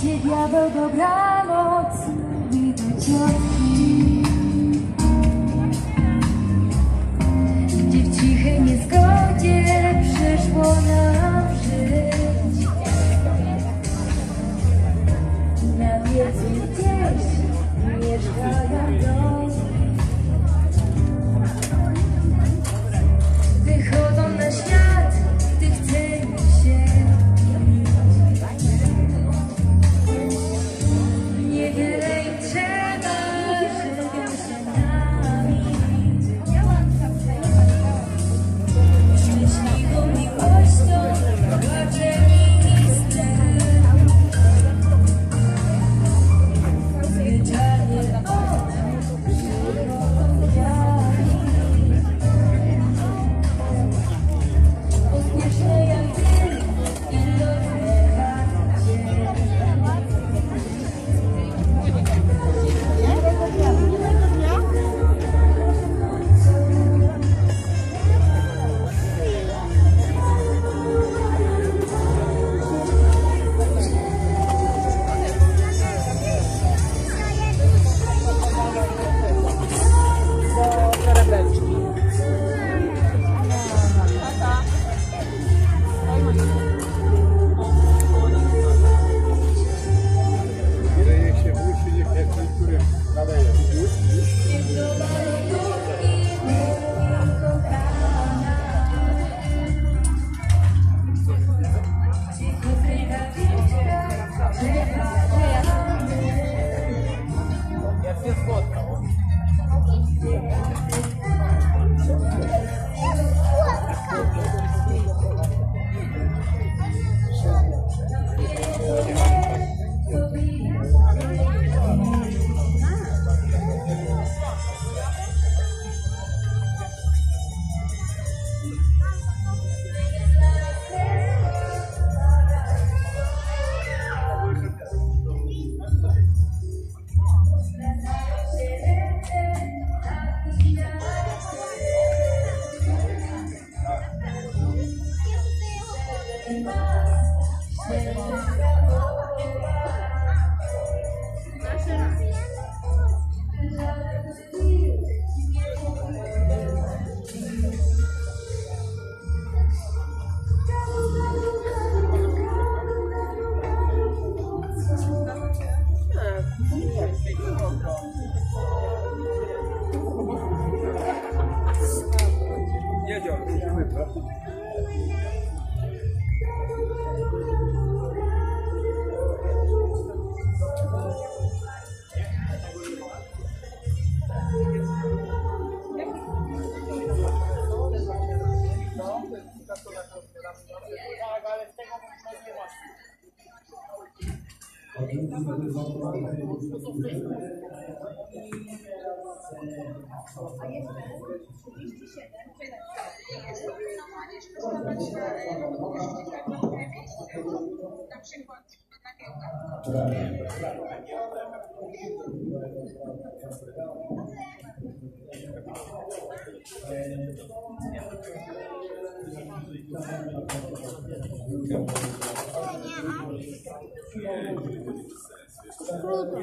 idzie diabeł, dobranoc, mówi do ciotki. Gdzie w cichej niezgodzie przeszło nam. Gracias. 也叫。A jeszcze 37, 7, na przykład na białkach. Tudo.